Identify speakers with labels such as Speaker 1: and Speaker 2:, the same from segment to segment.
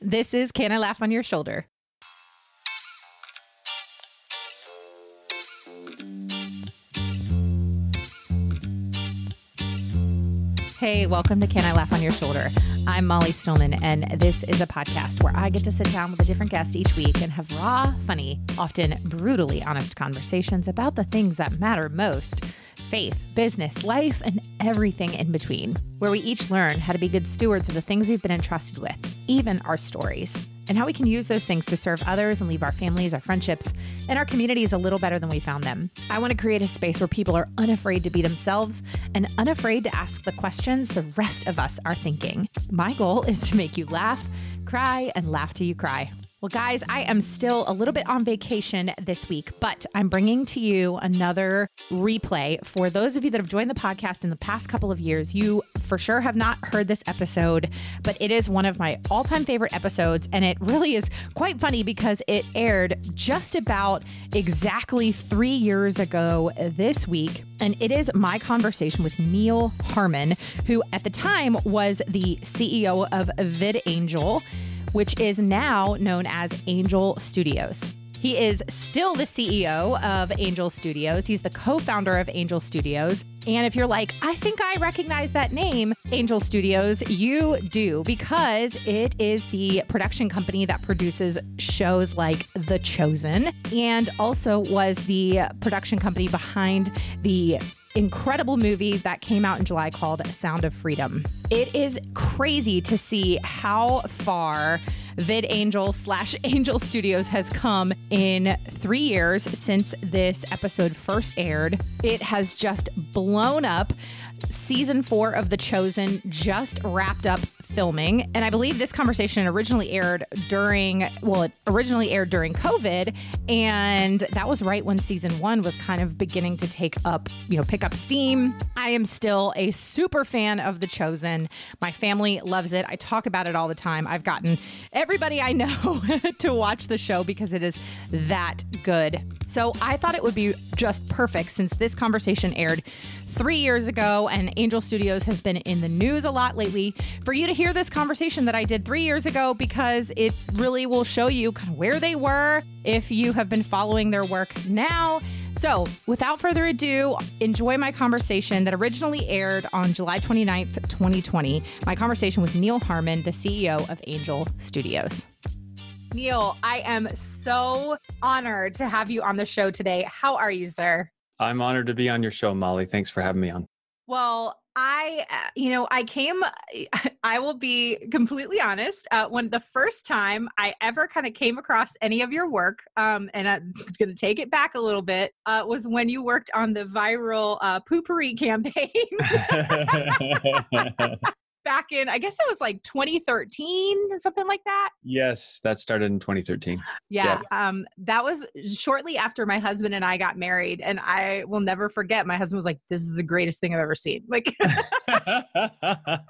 Speaker 1: This is Can I Laugh on Your Shoulder? Hey, welcome to Can I Laugh on Your Shoulder? I'm Molly Stillman, and this is a podcast where I get to sit down with a different guest each week and have raw, funny, often brutally honest conversations about the things that matter most faith, business, life, and everything in between, where we each learn how to be good stewards of the things we've been entrusted with, even our stories, and how we can use those things to serve others and leave our families, our friendships, and our communities a little better than we found them. I want to create a space where people are unafraid to be themselves and unafraid to ask the questions the rest of us are thinking. My goal is to make you laugh, cry, and laugh till you cry. Well, guys, I am still a little bit on vacation this week, but I'm bringing to you another replay. For those of you that have joined the podcast in the past couple of years, you for sure have not heard this episode, but it is one of my all time favorite episodes. And it really is quite funny because it aired just about exactly three years ago this week. And it is my conversation with Neal Harmon, who at the time was the CEO of VidAngel which is now known as Angel Studios. He is still the CEO of Angel Studios. He's the co founder of Angel Studios. And if you're like, I think I recognize that name, Angel Studios, you do because it is the production company that produces shows like The Chosen and also was the production company behind the incredible movie that came out in July called Sound of Freedom. It is crazy to see how far VidAngel slash Angel Studios has come in three years since this episode first aired. It has just blown up. Season four of The Chosen just wrapped up filming. And I believe this conversation originally aired during, well, it originally aired during COVID. And that was right when season one was kind of beginning to take up, you know, pick up steam. I am still a super fan of The Chosen. My family loves it. I talk about it all the time. I've gotten everybody I know to watch the show because it is that good. So I thought it would be just perfect since this conversation aired three years ago, and Angel Studios has been in the news a lot lately. For you to hear this conversation that I did three years ago, because it really will show you kind of where they were if you have been following their work now. So, without further ado, enjoy my conversation that originally aired on July 29th, 2020. My conversation with Neal Harmon, the CEO of Angel Studios. Neal, I am so honored to have you on the show today. How are you, sir?
Speaker 2: I'm honored to be on your show, Molly. Thanks for having me on.
Speaker 1: Well, I, uh, you know, I came, I will be completely honest. Uh, when the first time I ever kind of came across any of your work, um, and I'm going to take it back a little bit, uh, was when you worked on the viral uh, Poo-Pourri campaign. Back in I guess it was like 2013 or something like that.
Speaker 2: Yes, that started in 2013.
Speaker 1: Yeah, um that was shortly after my husband and I got married and I will never forget my husband was like this is the greatest thing I've ever seen. Like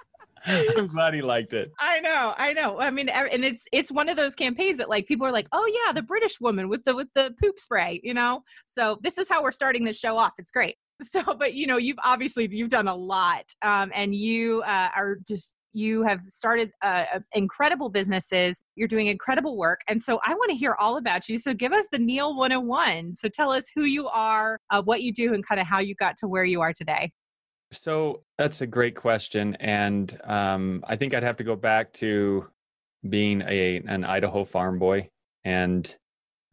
Speaker 2: I'm glad he liked it.
Speaker 1: I know, I know. I mean, and it's it's one of those campaigns that like people are like, oh yeah, the British woman with the with the poop spray, you know. So this is how we're starting this show off. It's great. So, but you know, you've obviously you've done a lot, um, and you uh, are just you have started uh, incredible businesses. You're doing incredible work, and so I want to hear all about you. So, give us the Neal 101. So, tell us who you are, uh, what you do, and kind of how you got to where you are today.
Speaker 2: So that's a great question, and um, I think I'd have to go back to being a an Idaho farm boy and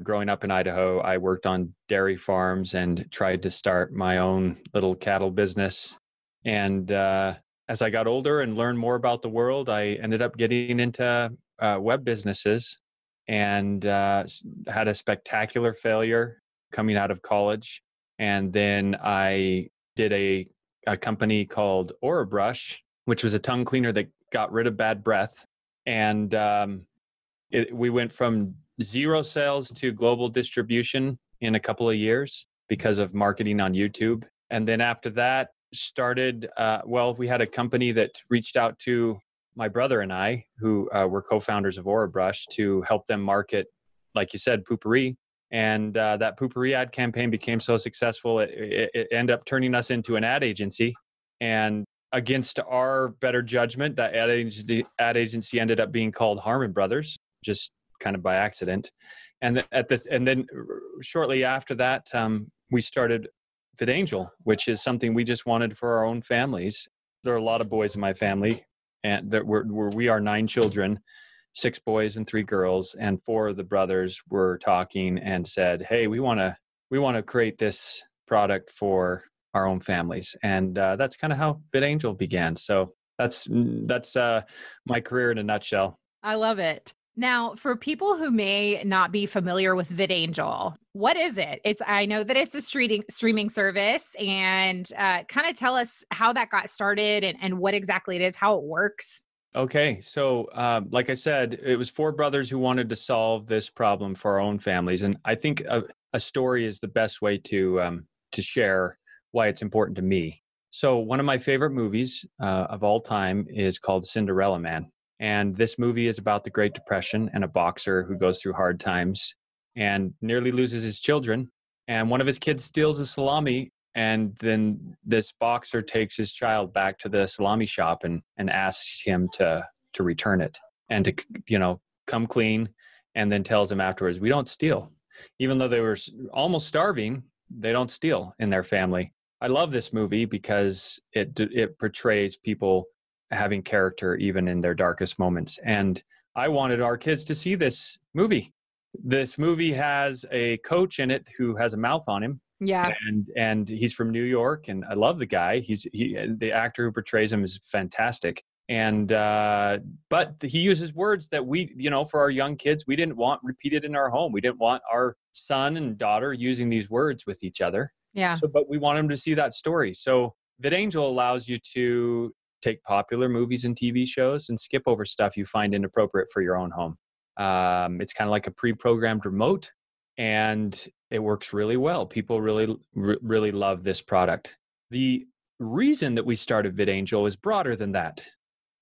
Speaker 2: growing up in Idaho, I worked on dairy farms and tried to start my own little cattle business. And uh, as I got older and learned more about the world, I ended up getting into uh, web businesses and uh, had a spectacular failure coming out of college. And then I did a, a company called Aura Orabrush, which was a tongue cleaner that got rid of bad breath. And um, it, we went from zero sales to global distribution in a couple of years because of marketing on YouTube. And then after that, started, uh, well, we had a company that reached out to my brother and I, who uh, were co founders of Aura Orabrush, to help them market, like you said, Poo-Pourri. And uh, that Poo-Pourri ad campaign became so successful, it, it, it ended up turning us into an ad agency. And against our better judgment, that ad agency, ad agency ended up being called Harmon Brothers, just kind of by accident. And at this, and then shortly after that, um, we started VidAngel, which is something we just wanted for our own families. There are a lot of boys in my family, and that we're, we're we are nine children, six boys and three girls, and four of the brothers were talking and said, "Hey, we want to we want to create this product for our own families and uh, that's kind of how VidAngel began so that's that's uh, my career in a nutshell
Speaker 1: i love it now for people who may not be familiar with VidAngel what is it it's i know that it's a streaming streaming service and uh, kind of tell us how that got started and, and what exactly it is how it works
Speaker 2: Okay, so uh, like I said, it was four brothers who wanted to solve this problem for our own families, and I think a, a story is the best way to um, to share why it's important to me. So, one of my favorite movies uh, of all time is called Cinderella Man. And this movie is about the Great Depression and a boxer who goes through hard times and nearly loses his children. And one of his kids steals a salami. And then this boxer takes his child back to the salami shop and, and asks him to, to return it and to, you know, come clean. And then tells him afterwards, we don't steal. Even though they were almost starving, they don't steal in their family. I love this movie because it it portrays people having character even in their darkest moments. And I wanted our kids to see this movie. This movie has a coach in it who has a mouth on him.
Speaker 1: Yeah.
Speaker 2: And and he's from New York and I love the guy. He's he the actor who portrays him is fantastic. And uh but he uses words that we, you know, for our young kids, we didn't want repeated in our home. We didn't want our son and daughter using these words with each other.
Speaker 1: Yeah.
Speaker 2: So, but we want them to see that story. So VidAngel allows you to take popular movies and TV shows and skip over stuff you find inappropriate for your own home. Um, it's kind of like a pre-programmed remote, and it works really well. People really, really love this product. The reason that we started VidAngel is broader than that.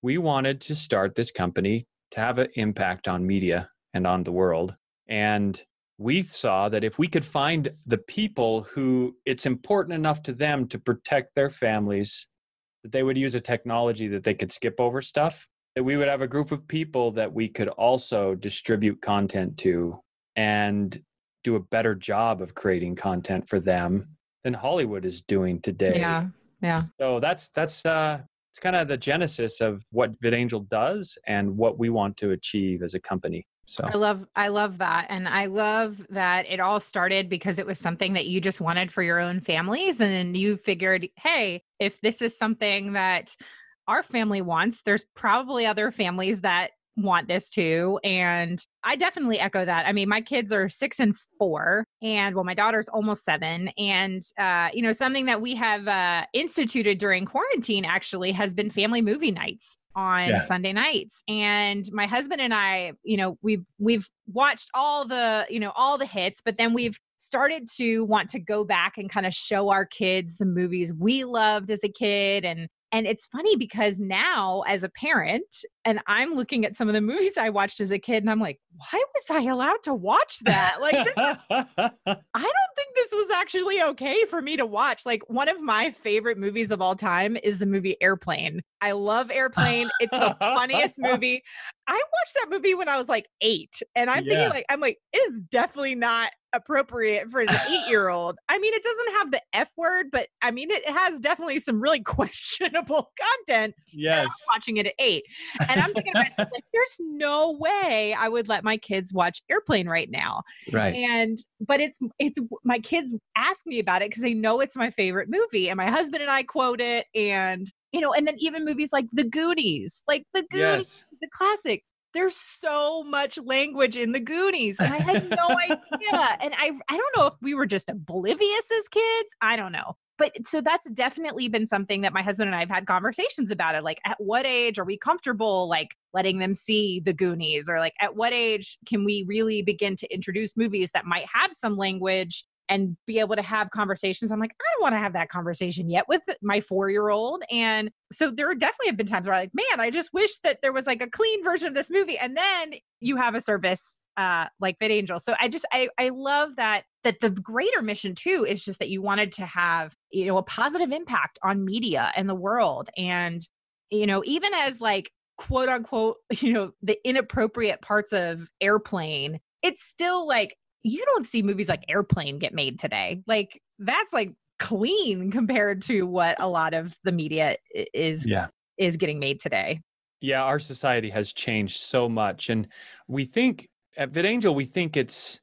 Speaker 2: We wanted to start this company to have an impact on media and on the world. And we saw that if we could find the people who it's important enough to them to protect their families that they would use a technology that they could skip over stuff that we would have a group of people that we could also distribute content to and do a better job of creating content for them than Hollywood is doing today.
Speaker 1: Yeah. Yeah.
Speaker 2: So that's that's uh it's kind of the genesis of what VidAngel does and what we want to achieve as a company. So
Speaker 1: I love I love that and I love that it all started because it was something that you just wanted for your own families and then you figured, "Hey, if this is something that our family wants, there's probably other families that want this too. And I definitely echo that. I mean, my kids are six and four, and well, my daughter's almost seven. And, uh, you know, something that we have uh, instituted during quarantine actually has been family movie nights on yeah. Sunday nights. And my husband and I, you know, we've we've watched all the, you know, all the hits, but then we've started to want to go back and kind of show our kids the movies we loved as a kid and and it's funny because now, as a parent, and I'm looking at some of the movies I watched as a kid, and I'm like, why was I allowed to watch that? Like, this is, I don't think this was actually okay for me to watch. Like, one of my favorite movies of all time is the movie Airplane. I love Airplane. It's the funniest movie. I watched that movie when I was like eight, and I'm yeah. thinking, like, I'm like, it is definitely not appropriate for an eight year old. I mean, it doesn't have the F word, but I mean, it has definitely some really questionable content.
Speaker 2: Yes.
Speaker 1: watching it at eight. And I'm thinking to myself, like, there's no way I would let my kids watch Airplane right now.
Speaker 2: Right.
Speaker 1: And, but it's, it's, my kids ask me about it because they know it's my favorite movie. And my husband and I quote it. And, you know, and then even movies like The Goonies, like The Goonies, yes. the classic there's so much language in the Goonies. And I had no idea. And I I don't know if we were just oblivious as kids. I don't know. But so that's definitely been something that my husband and I have had conversations about it. Like, at what age are we comfortable like letting them see the Goonies? Or like at what age can we really begin to introduce movies that might have some language and be able to have conversations. I'm like, I don't want to have that conversation yet with my four year old. And so there definitely have been times where I'm like, man, I just wish that there was like a clean version of this movie. And then you have a service uh, like VidAngel. So I just I I love that that the greater mission too is just that you wanted to have you know a positive impact on media and the world, and you know even as like quote unquote you know the inappropriate parts of Airplane, it's still like you don't see movies like Airplane get made today. Like that's like clean compared to what a lot of the media is yeah. is getting made today.
Speaker 2: Yeah, our society has changed so much and we think at VidAngel we think it's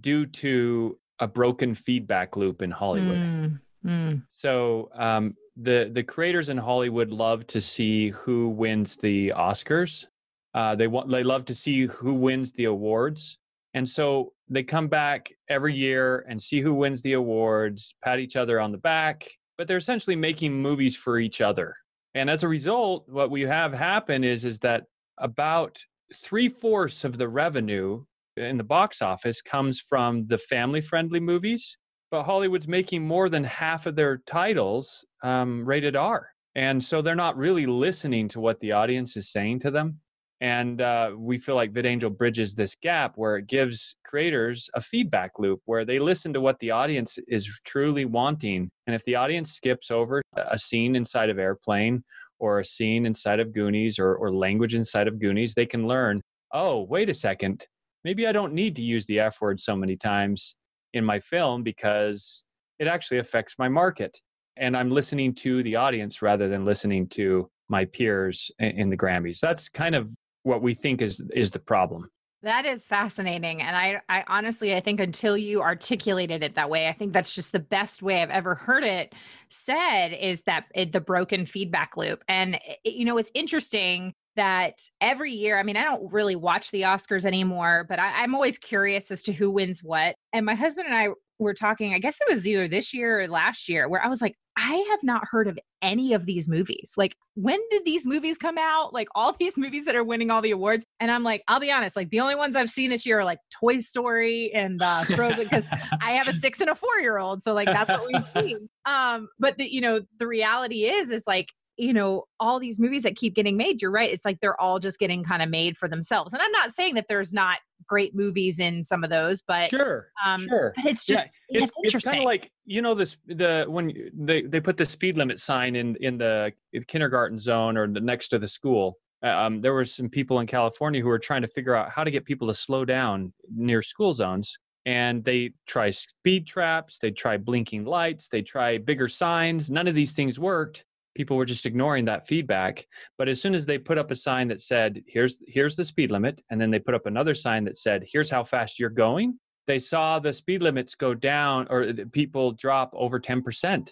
Speaker 2: due to a broken feedback loop in Hollywood. Mm, mm. So um, the the creators in Hollywood love to see who wins the Oscars. Uh, they want they love to see who wins the awards, and so they come back every year and see who wins the awards, pat each other on the back, but they're essentially making movies for each other. And as a result, what we have happen is is that about three fourths of the revenue in the box office comes from the family friendly movies, but Hollywood's making more than half of their titles um, rated R. And so they're not really listening to what the audience is saying to them. And uh, we feel like VidAngel bridges this gap where it gives creators a feedback loop where they listen to what the audience is truly wanting. And if the audience skips over a scene inside of Airplane or a scene inside of Goonies or, or language inside of Goonies, they can learn, oh, wait a second, maybe I don't need to use the F word so many times in my film because it actually affects my market. And I'm listening to the audience rather than listening to my peers in the Grammys. That's kind of what we think is is the problem.
Speaker 1: That is fascinating. And I, I honestly, I think until you articulated it that way, I think that's just the best way I've ever heard it said is that it, the broken feedback loop. And, eh, it, you know, it's interesting that every year, I mean, I don't really watch the Oscars anymore, but I, I'm always curious as to who wins what. And my husband and I were talking, I guess it was either this year or last year, where I was like, I have not heard of any of these movies. Like, when did these movies come out? Like, all these movies that are winning all the awards. And I'm like, I'll be honest, like, the only ones I've seen this year are like Toy Story and uh, Frozen, because I have a six and a four year old. So, like, that's what we've seen. Um, but the, you know, the reality is, is like, you know, all these movies that keep getting made, you're right. It's like they're all just getting kind of made for themselves. And I'm not saying that there's not great movies in some of those, but
Speaker 2: sure, um, sure.
Speaker 1: But it's just yeah, it's, it's,
Speaker 2: it's kind of like you know this the when they they put the speed limit sign in in the kindergarten zone or the next to the school. Uh, um, there were some people in California who were trying to figure out how to get people to slow down near school zones. And they try speed traps, they try blinking lights, they try bigger signs. None of these things worked people were just ignoring that feedback. But as soon as they put up a sign that said here's here's the speed limit and then they put up another sign that said here's how fast you're going they saw the speed limits go down or people drop over 10%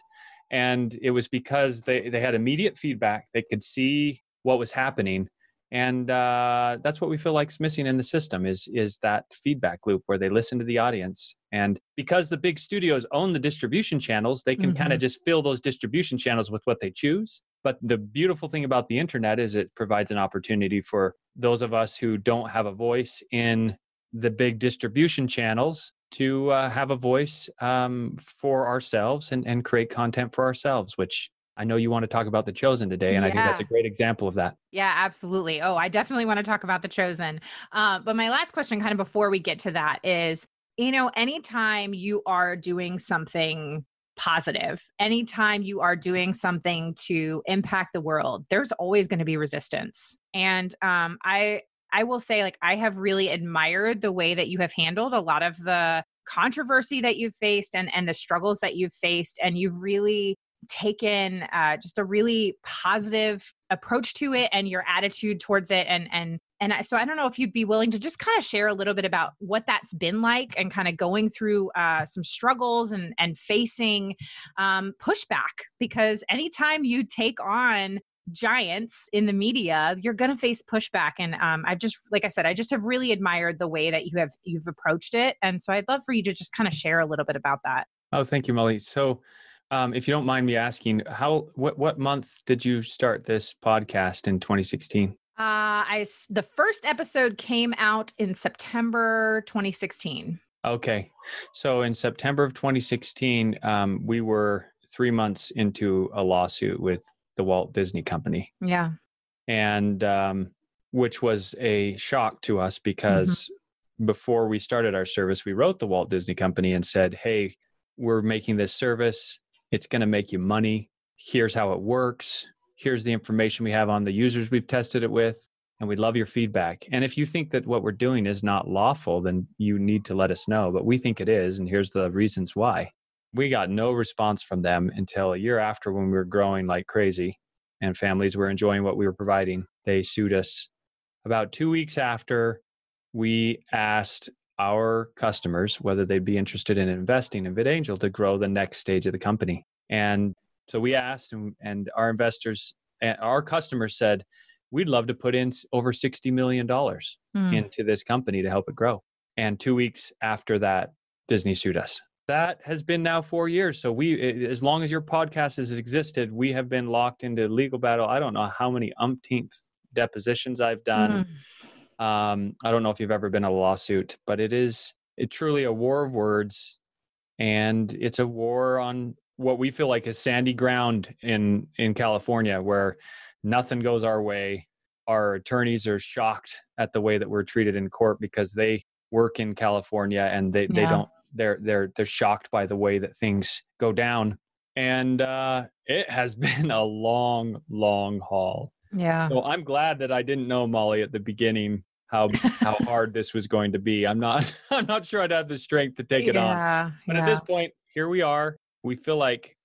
Speaker 2: and it was because they they had immediate feedback. They could see what was happening and uh, that's what we feel like's missing in the system is is that feedback loop where they listen to the audience and because the big studios own the distribution channels they can mm-hmm. kind of just fill those distribution channels with what they choose but the beautiful thing about the internet is it provides an opportunity for those of us who don't have a voice in the big distribution channels to uh, have a voice um, for ourselves and, and create content for ourselves which I know you want to talk about The Chosen today, and yeah. I think that's a great example of that.
Speaker 1: Yeah, absolutely. Oh, I definitely want to talk about The Chosen. Uh, but my last question, kind of before we get to that, is you know, anytime you are doing something positive, anytime you are doing something to impact the world, there's always going to be resistance. And um, I, I will say, like, I have really admired the way that you have handled a lot of the controversy that you've faced and and the struggles that you've faced and you've really taken uh, just a really positive approach to it and your attitude towards it and and and so i don't know if you'd be willing to just kind of share a little bit about what that's been like and kind of going through uh, some struggles and and facing um, pushback because anytime you take on giants in the media you're going to face pushback and um, i've just like i said i just have really admired the way that you have you've approached it and so i'd love for you to just kind of share a little bit about that.
Speaker 2: Oh thank you molly. So um, if you don't mind me asking, how what what month did you start this podcast in 2016? Uh,
Speaker 1: I the first episode came out in September 2016.
Speaker 2: Okay, so in September of 2016, um, we were three months into a lawsuit with the Walt Disney Company.
Speaker 1: Yeah,
Speaker 2: and um, which was a shock to us because before we started our service, we wrote the Walt Disney Company and said, Hey, we're making this service. It's going to make you money. Here's how it works. Here's the information we have on the users we've tested it with. And we'd love your feedback. And if you think that what we're doing is not lawful, then you need to let us know. But we think it is. And here's the reasons why. We got no response from them until a year after when we were growing like crazy and families were enjoying what we were providing. They sued us. About two weeks after, we asked our customers whether they'd be interested in investing in VidAngel to grow the next stage of the company. And so we asked, and, and our investors, and our customers said, we'd love to put in over $60 million mm. into this company to help it grow. And two weeks after that, Disney sued us. That has been now four years. So we, as long as your podcast has existed, we have been locked into legal battle. I don't know how many umpteenth depositions I've done. Mm um, I don't know if you've ever been a lawsuit, but it is it truly a war of words, and it's a war on what we feel like is sandy ground in in California, where nothing goes our way. Our attorneys are shocked at the way that we're treated in court because they work in California and they, yeah. they don't they're they're they're shocked by the way that things go down. And uh, it has been a long, long haul.
Speaker 1: Yeah.
Speaker 2: So I'm glad that I didn't know Molly at the beginning how how hard this was going to be. I'm not I'm not sure I'd have the strength to take it yeah, on. But yeah. at this point, here we are. We feel like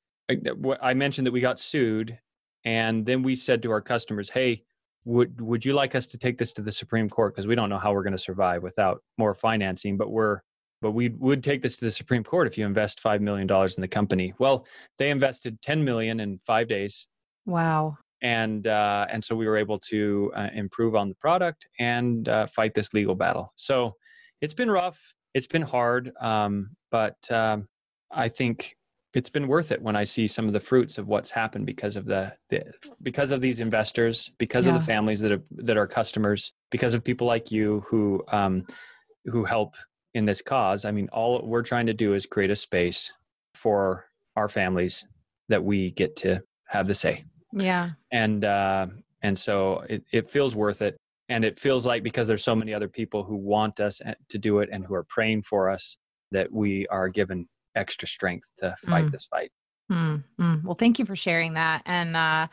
Speaker 2: I mentioned that we got sued, and then we said to our customers, "Hey, would would you like us to take this to the Supreme Court? Because we don't know how we're going to survive without more financing, but we're but we would take this to the Supreme Court if you invest five million dollars in the company." Well, they invested ten million in five days.
Speaker 1: Wow
Speaker 2: and uh, and so we were able to uh, improve on the product and uh, fight this legal battle. So it's been rough, it's been hard, um, but um, I think it's been worth it when I see some of the fruits of what's happened because of the, the because of these investors, because yeah. of the families that are that are customers, because of people like you who um, who help in this cause. I mean, all we're trying to do is create a space for our families that we get to have the say.
Speaker 1: Yeah.
Speaker 2: And uh, and so it, it feels worth it. And it feels like because there's so many other people who want us eh, to do it and who are praying for us that we are given extra strength to fight mm. this fight.
Speaker 1: Mm, mm. Well, thank you for sharing that, and uh,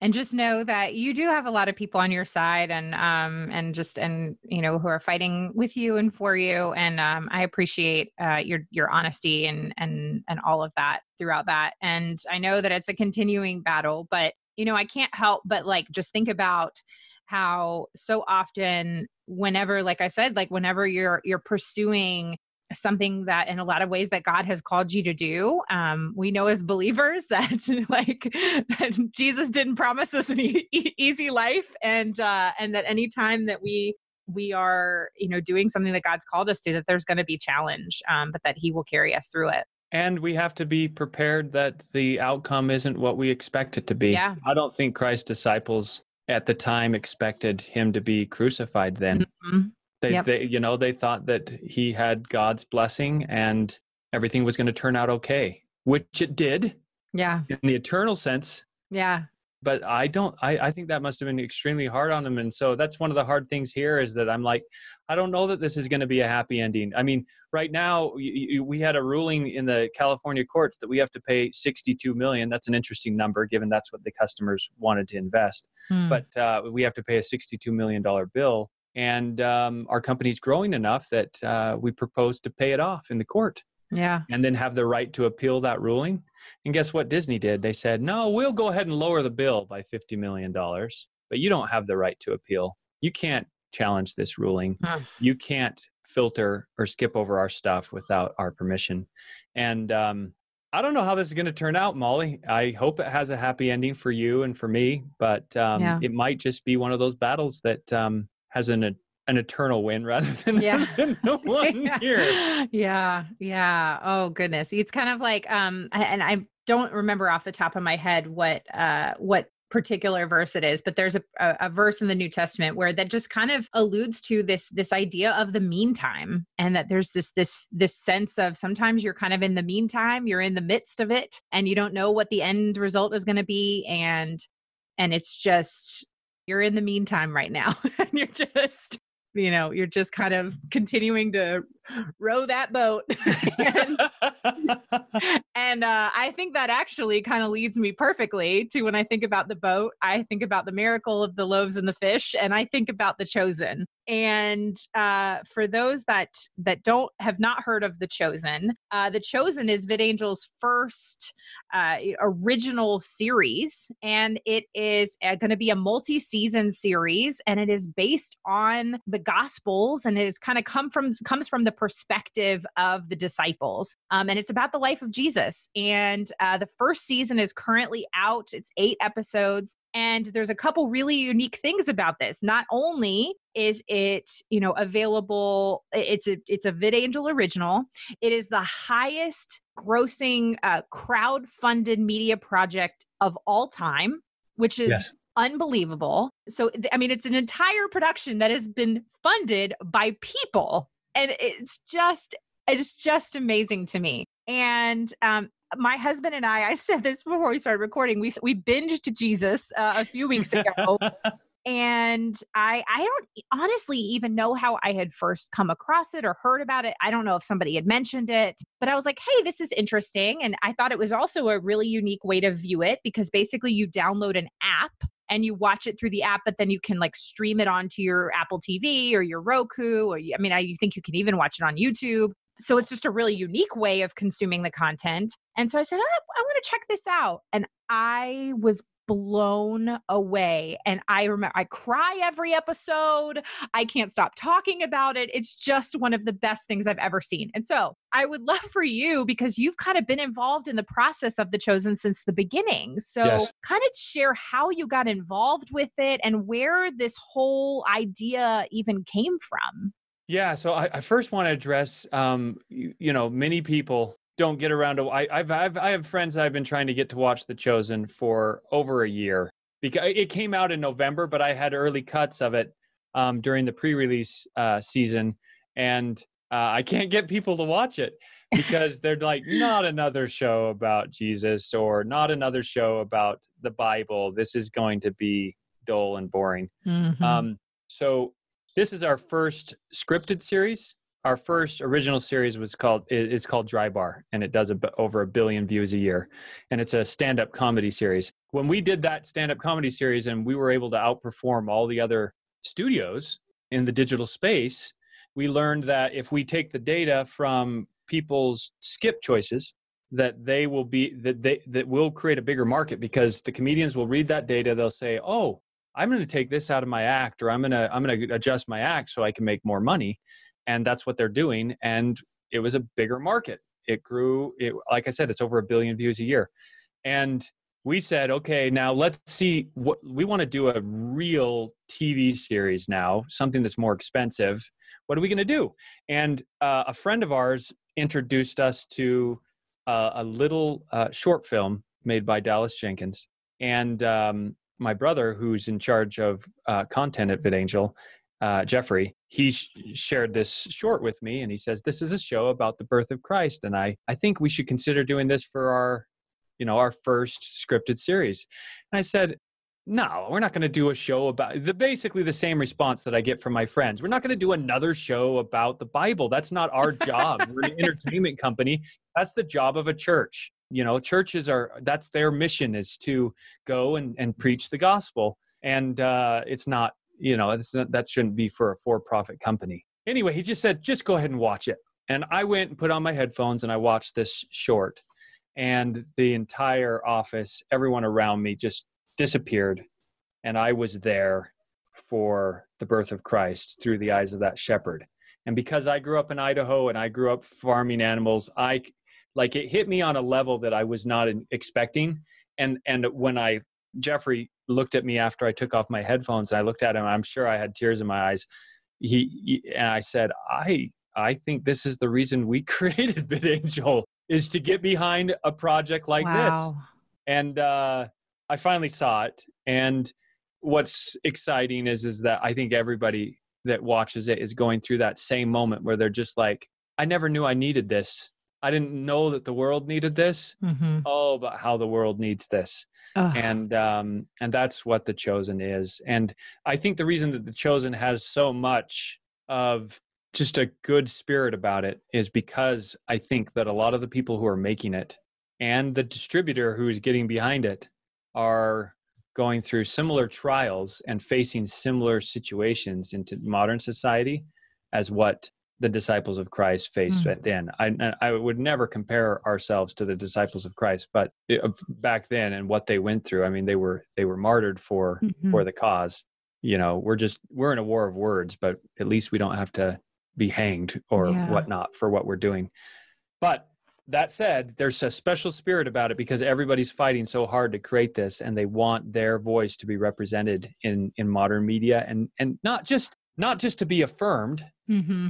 Speaker 1: and just know that you do have a lot of people on your side, and um, and just and you know who are fighting with you and for you, and um, I appreciate uh, your your honesty and and and all of that throughout that, and I know that it's a continuing battle, but you know I can't help but like just think about how so often whenever like i said like whenever you're you're pursuing something that in a lot of ways that god has called you to do um, we know as believers that like that jesus didn't promise us an e- easy life and uh and that anytime that we we are you know doing something that god's called us to that there's going to be challenge um, but that he will carry us through it
Speaker 2: and we have to be prepared that the outcome isn't what we expect it to be
Speaker 1: yeah.
Speaker 2: i don't think christ's disciples at the time expected him to be crucified then mm-hmm. They, yep. they, you know, they thought that he had God's blessing and everything was going to turn out okay, which it did.
Speaker 1: Yeah.
Speaker 2: In the eternal sense.
Speaker 1: Yeah.
Speaker 2: But I don't, I, I think that must have been extremely hard on him. And so that's one of the hard things here is that I'm like, I don't know that this is going to be a happy ending. I mean, right now we had a ruling in the California courts that we have to pay 62 million. That's an interesting number given that's what the customers wanted to invest. Hmm. But uh, we have to pay a 62 million dollar bill and um, our company's growing enough that uh, we propose to pay it off in the court.
Speaker 1: Yeah.
Speaker 2: And then have the right to appeal that ruling. And guess what disney did? They said no we'll go ahead and lower the bill by 50 million dollars but you don't have the right to appeal. You can't challenge this ruling. Huh. you can't filter or skip over our stuff without our permission. And um, I don't know how this is going to turn out, Molly. I hope it has a happy ending for you and for me, but um, yeah. it might just be one of those battles that um, has an an eternal win rather than, yeah. than the one
Speaker 1: yeah.
Speaker 2: here.
Speaker 1: Yeah, yeah. Oh goodness, it's kind of like um, and I don't remember off the top of my head what uh what particular verse it is but there's a, a, a, verse in the new testament where that just kind of alludes to this this idea of the meantime and that there's this this this sense of sometimes you're kind of in the meantime you're in the midst of it and you don't know what the end result is going to be and and it's just you're in the meantime right now and you're just you know, you're just kind of continuing to row that boat. and, and uh, I think that actually kind of leads me perfectly to when I think about the boat, I think about the miracle of the loaves and the fish, and I think about the chosen. And uh, for those that that don't have not heard of the chosen, uh, the chosen is VidAngel's first uh, original series, and it is uh, going to be a multi-season series, and it is based on the Gospels, and it's kind of come from comes from the perspective of the disciples. Um, and it's about the life of Jesus. And uh, the first season is currently out, it's eight episodes. And there's a couple really unique things about this. Not only is it, you know, available, it's a it's a VidAngel original. It is the highest grossing uh, crowd funded media project of all time, which is yes unbelievable. So, I mean, it's an entire production that has been funded by people and it's just it's just amazing to me and um my husband and I, I said this before we started recording. We we binged Jesus uh, a few weeks ago, and I I don't honestly even know how I had first come across it or heard about it. I don't know if somebody had mentioned it, but I was like, hey, this is interesting, and I thought it was also a really unique way to view it because basically you download an app and you watch it through the app, but then you can like stream it onto your Apple TV or your Roku, or I mean, I you think you can even watch it on YouTube. So it's just a really unique way of consuming the content. And so I said, I, I want to check this out. And I was blown away. And I remember I cry every episode. I can't stop talking about it. It's just one of the best things I've ever seen. And so I would love for you, because you've kind of been involved in the process of The Chosen since the beginning. So yes. kind of share how you got involved with it and where this whole idea even came from.
Speaker 2: Yeah, so I, I first want to address, um, you, you know, many people don't get around to. I, I've, I've I have friends I've been trying to get to watch The Chosen for over a year because it came out in November, but I had early cuts of it um, during the pre-release uh, season, and uh, I can't get people to watch it because they're like, not another show about Jesus or not another show about the Bible. This is going to be dull and boring. Mm-hmm. Um, so this is our first scripted series our first original series was called it's called dry bar and it does a, over a billion views a year. And it's a stand-up comedy series. When we did that stand-up comedy series and we were able to outperform all the other studios in the digital space we learned that if we take the data from people's skip choices that they will be that they that will create a bigger market because the comedians will read that data. They'll say oh i'm going to take this out of my act or i'm going to i'm going to adjust my act so i can make more money and that's what they're doing and it was a bigger market. It grew it like i said it's over a billion views a year. And we said okay now let's see what we want to do a real tv series now something that's more expensive. What are we going to do? And uh, a friend of ours introduced us to uh, a little uh, short film made by dallas jenkins. And um, my brother who's in charge of uh, content at vidangel uh, Jeffrey, he sh- shared this short with me, and he says, "This is a show about the birth of Christ, and I I think we should consider doing this for our, you know, our first scripted series." And I said, "No, we're not going to do a show about the basically the same response that I get from my friends. We're not going to do another show about the Bible. That's not our job. we're an entertainment company. That's the job of a church." You know, churches are that's their mission is to go and, and preach the gospel and uh, it's not you know that shouldn't be for a for-profit company. Anyway he just said just go ahead and watch it. And i went and put on my headphones and i watched this short. And the entire office everyone around me just disappeared. And i was there for the birth of christ through the eyes of that shepherd. And because i grew up in idaho and i grew up farming animals i like it hit me on a level that i was not expecting. And and when i jeffrey looked at me after I took off my headphones. And I looked at him. I'm sure I had tears in my eyes. He, he and I said, I I think this is the reason we created VidAngel is to get behind a project like wow. this. And uh, I finally saw it. And what's exciting is is that I think everybody that watches it is going through that same moment where they're just like, I never knew I needed this. I didn't know that the world needed this. Mm-hmm. Oh, but how the world needs this. Ugh. And um, and that's what the chosen is. And I think the reason that the chosen has so much of just a good spirit about it is because I think that a lot of the people who are making it and the distributor who is getting behind it are going through similar trials and facing similar situations into modern society as what the disciples of Christ faced mm. then. I, I would never compare ourselves to the disciples of Christ, but back then and what they went through, I mean, they were they were martyred for mm-hmm. for the cause. You know, we're just we're in a war of words, but at least we don't have to be hanged or yeah. whatnot for what we're doing. But that said, there's a special spirit about it because everybody's fighting so hard to create this, and they want their voice to be represented in in modern media, and and not just not just to be affirmed, mm-hmm.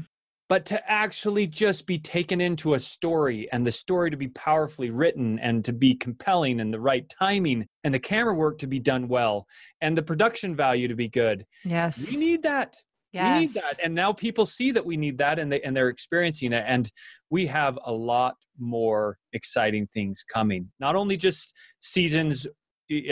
Speaker 2: But to actually just be taken into a story, and the story to be powerfully written, and to be compelling, and the right timing, and the camera work to be done well, and the production value to be good.
Speaker 1: Yes,
Speaker 2: we need that. Yes. We need that. And now people see that we need that and they and they're experiencing it. And we have a lot more exciting things coming. Not only just seasons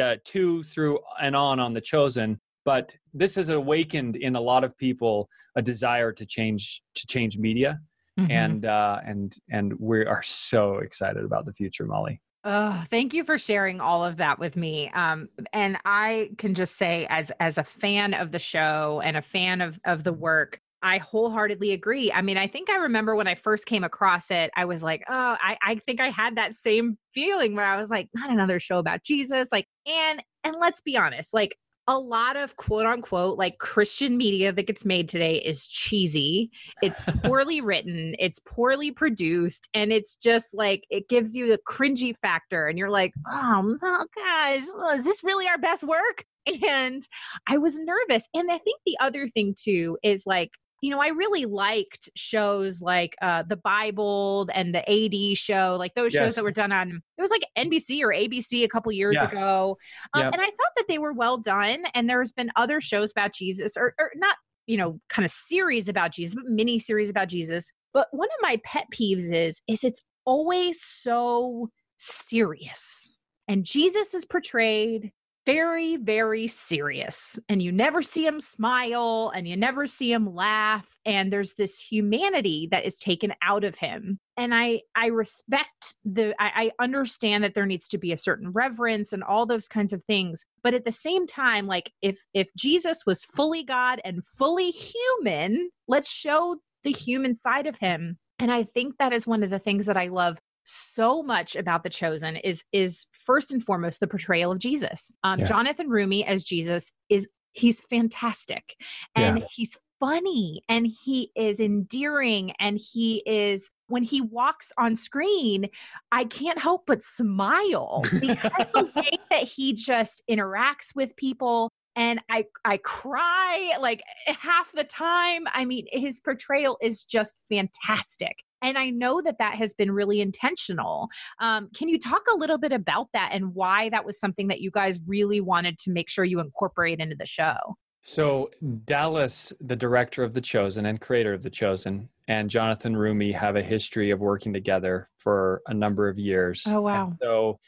Speaker 2: uh, two through and on on the chosen, but this has awakened in a lot of people a desire to change to change media. Mm-hmm. And uh, and and we are so excited about the future, Molly.
Speaker 1: Oh, thank you for sharing all of that with me. Um, and I can just say, as as a fan of the show and a fan of of the work, I wholeheartedly agree. I mean, I think I remember when I first came across it, I was like, oh, I, I think I had that same feeling where I was like, not another show about Jesus. Like, and and let's be honest, like a lot of quote unquote like Christian media that gets made today is cheesy. It's poorly written, it's poorly produced, and it's just like it gives you the cringy factor. And you're like, oh, oh gosh, oh, is this really our best work? And I was nervous. And I think the other thing too is like, you know, I really liked shows like uh, The Bible and the AD show, like those yes. shows that were done on, it was like NBC or ABC a couple years yeah. ago. Um, yep. And I thought that they were well done. And there's been other shows about Jesus, or, or not, you know, kind of series about Jesus, but mini series about Jesus. But one of my pet peeves is, is it's always so serious. And Jesus is portrayed very, very serious. And you never see him smile and you never see him laugh. And there's this humanity that is taken out of him. And I I respect the I, I understand that there needs to be a certain reverence and all those kinds of things. But at the same time, like if if Jesus was fully God and fully human, let's show the human side of him. And I think that is one of the things that I love so much about the chosen is is first and foremost the portrayal of jesus um, yeah. jonathan roumie as jesus is he's fantastic and yeah. he's funny and he is endearing and he is when he walks on screen i can't help but smile because the way that he just interacts with people and I I cry like half the time. I mean, his portrayal is just fantastic. And I know that that has been really intentional. Um, can you talk a little bit about that and why that was something that you guys really wanted to make sure you incorporate into the show?
Speaker 2: So, Dallas, the director of The Chosen and creator of The Chosen, and Jonathan Roumie have a history of working together for a number of years.
Speaker 1: Oh, wow.
Speaker 2: And so,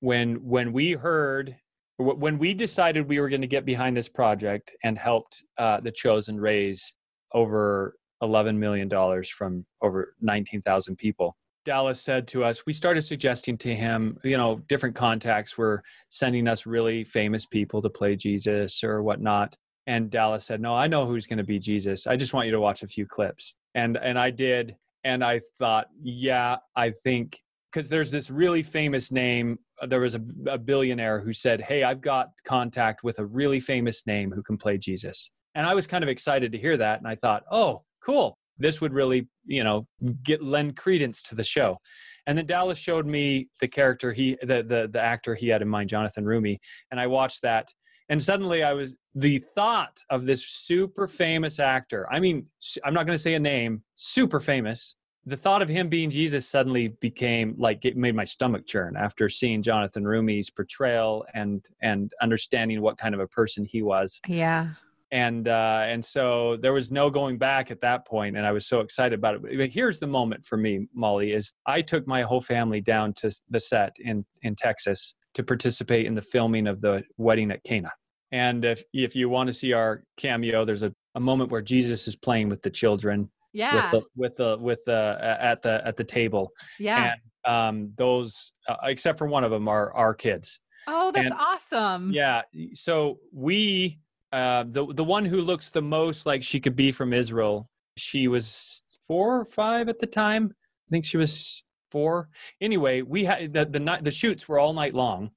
Speaker 2: when when we heard when we decided we were going to get behind this project and helped uh, the chosen raise over 11 million dollars from over 19,000 people. Dallas said to us, we started suggesting to him, you know, different contacts were sending us really famous people to play Jesus or whatnot. And Dallas said, no, I know who's going to be Jesus. I just want you to watch a few clips. And, and I did. And I thought, yeah, I think because there's this really famous name. There was a, a billionaire who said, Hey, I've got contact with a really famous name who can play Jesus. And I was kind of excited to hear that. And I thought, oh, cool. This would really, you know, get lend credence to the show. And then Dallas showed me the character he, the the the actor he had in mind, Jonathan Roumie, and I watched that, and suddenly I was the thought of this super famous actor. I mean, I'm not going to say a name, super famous. The thought of him being Jesus suddenly became like it made my stomach churn after seeing Jonathan Roumie's portrayal and and understanding what kind of a person he was.
Speaker 1: Yeah
Speaker 2: and uh, and so there was no going back at that point and i was so excited about it but here's the moment for me molly is i took my whole family down to the set in in texas to participate in the filming of the wedding at cana and if if you want to see our cameo there's a a moment where Jesus is playing with the children
Speaker 1: Yeah.
Speaker 2: with the with the with the at the at the table
Speaker 1: yeah.
Speaker 2: and um those uh, except for one of them are our kids
Speaker 1: oh, that's
Speaker 2: and-
Speaker 1: awesome.
Speaker 2: yeah so we uh the the one who looks the most like she could be from israel. She was four or five at the time. I think she was four. Anyway we had the the night the shoots were all night long.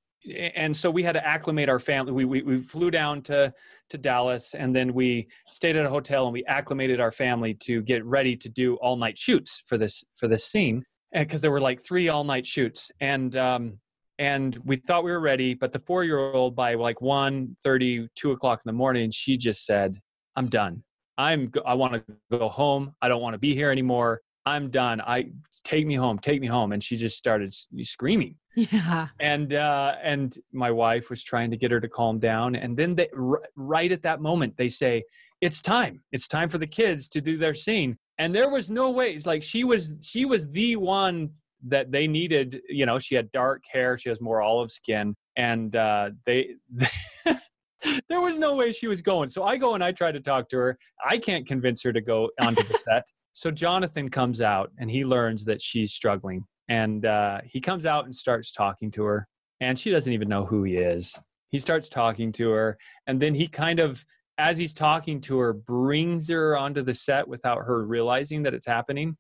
Speaker 2: And so we had to acclimate our family. We, we we flew down to to dallas and then we stayed at a hotel and we acclimated our family to get ready to do all night shoots for this for this scene because there were like three all night shoots. And um and we thought we were ready but the four year old by like 1 2 o'clock in the morning she just said i'm done. I'm i want to go home. I don't want to be here anymore. I'm done. I take me home take me home. And she just started screaming.
Speaker 1: Yeah.
Speaker 2: and uh and my wife was trying to get her to calm down. And then they right at that moment they say it's time. It's time for the kids to do their scene. And there was no way it's like she was she was the one that they needed you know she had dark hair she has more olive skin and uh they there was no way she was going. So i go and i try to talk to her. I can't convince her to go onto the set. So jonathan comes out and he learns that she's struggling. And uh, he comes out and starts talking to her and she doesn't even know who he is. He starts talking to her and then he kind of as he's talking to her brings her onto the set without her realizing that it's happening.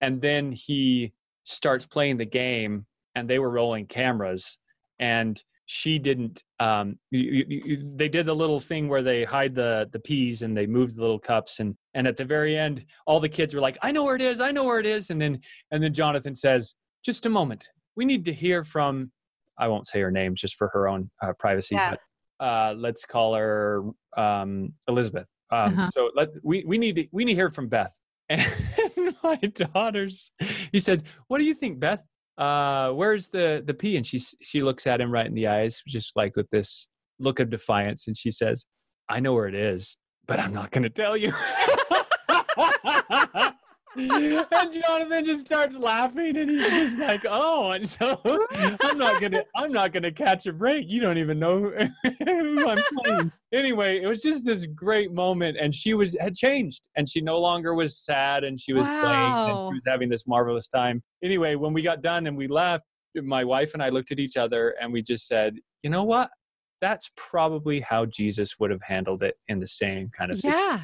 Speaker 2: And then he starts playing the game and they were rolling cameras and she didn't um you, you, you, they did the little thing where they hide the the peas and they moved the little cups and and at the very end all the kids were like i know where it is i know where it is and then and then jonathan says just a moment we need to hear from i won't say her name just for her own uh, privacy
Speaker 1: Yeah.
Speaker 2: but uh let's call her um elizabeth um
Speaker 1: Uh-huh.
Speaker 2: so let we we need to we need to hear from beth and my daughters he said what do you think beth? Uh where's the the pea and she she looks at him right in the eyes just like with this look of defiance. And she says i know where it is but i'm not going to tell you and jonathan just starts laughing and he's just like oh and so i'm not gonna i'm not gonna catch a break. You don't even know who, who i'm playing. Anyway it was just this great moment and she was had changed and she no longer was sad and she was playing and she was having this marvelous time. Anyway when we got done and we left my wife and i looked at each other and we just said you know what? That's probably how jesus would have handled it in the same kind of situation.
Speaker 1: Yeah.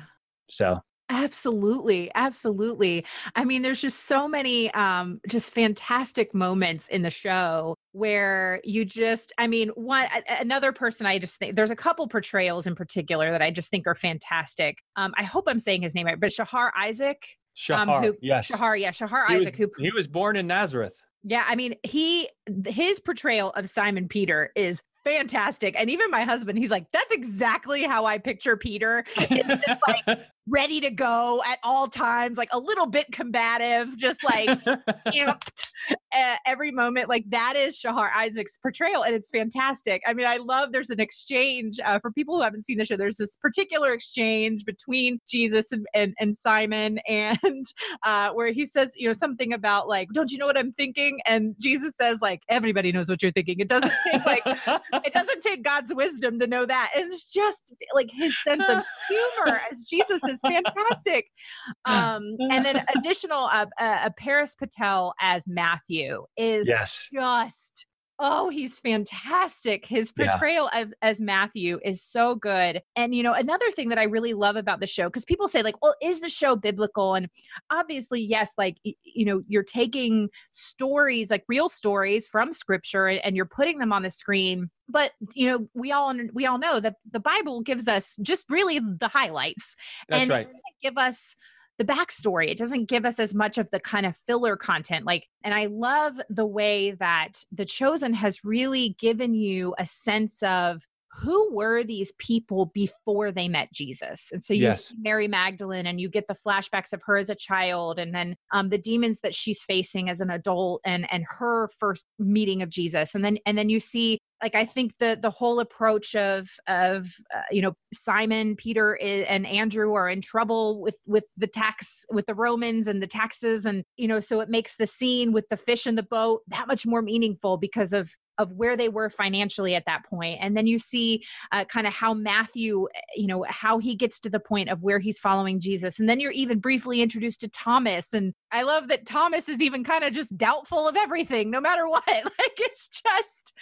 Speaker 2: so
Speaker 1: Absolutely. Absolutely. I mean, there's just so many um just fantastic moments in the show where you just I mean, one another person I just think there's a couple portrayals in particular that I just think are fantastic. Um I hope I'm saying his name right, but Shahar Isaac.
Speaker 2: Shahar,
Speaker 1: Um, who-
Speaker 2: yes
Speaker 1: Shahar, yeah, Shahar
Speaker 2: he was,
Speaker 1: Isaac who
Speaker 2: he was born in nazareth
Speaker 1: Yeah, I mean, he his portrayal of Simon Peter is fantastic. And even my husband, he's like, that's exactly how I picture Peter. It's just like ready to go at all times, like a little bit combative, just like amped uh, every moment. Like that is Shahar Isaac's portrayal, and it's fantastic. I mean, I love there's an exchange uh, for people who haven't seen the show. There's this particular exchange between Jesus and, and, and Simon, and uh, where he says, you know, something about like, don't you know what I'm thinking? And Jesus says, like, everybody knows what you're thinking. It doesn't take like it doesn't take God's wisdom to know that. And it's just like his sense of humor as Jesus is fantastic. Um, and then additional, uh, uh, uh, Paras Patel as Matthew is
Speaker 2: yes
Speaker 1: just oh he's fantastic. His portrayal of, as matthew is so good. And you know another thing that i really love about the show because people say like well is the show biblical? And obviously yes like you know you're taking stories like real stories from scripture and, and you're putting them on the screen. But you know we all we all know that the bible gives us just really the highlights.
Speaker 2: That's
Speaker 1: and
Speaker 2: right.
Speaker 1: give us the backstory. It doesn't give us as much of the kind of filler content. Like, and I love the way that The Chosen has really given you a sense of who were these people before they met Jesus? And so you
Speaker 2: Yes.
Speaker 1: see Mary Magdalene and you get the flashbacks of her as a child and then um, the demons that she's facing as an adult and and her first meeting of Jesus. And then and then you see like I think the the whole approach of of uh, you know Simon, Peter, i- and Andrew are in trouble with with the tax with the Romans and the taxes, and you know so it makes the scene with the fish in the boat that much more meaningful because of of where they were financially at that point. And then you see uh, kind of how matthew eh, you know how he gets to the point of where he's following jesus. And then you're even briefly introduced to thomas. And i love that thomas is even kind of just doubtful of everything no matter what. Like it's just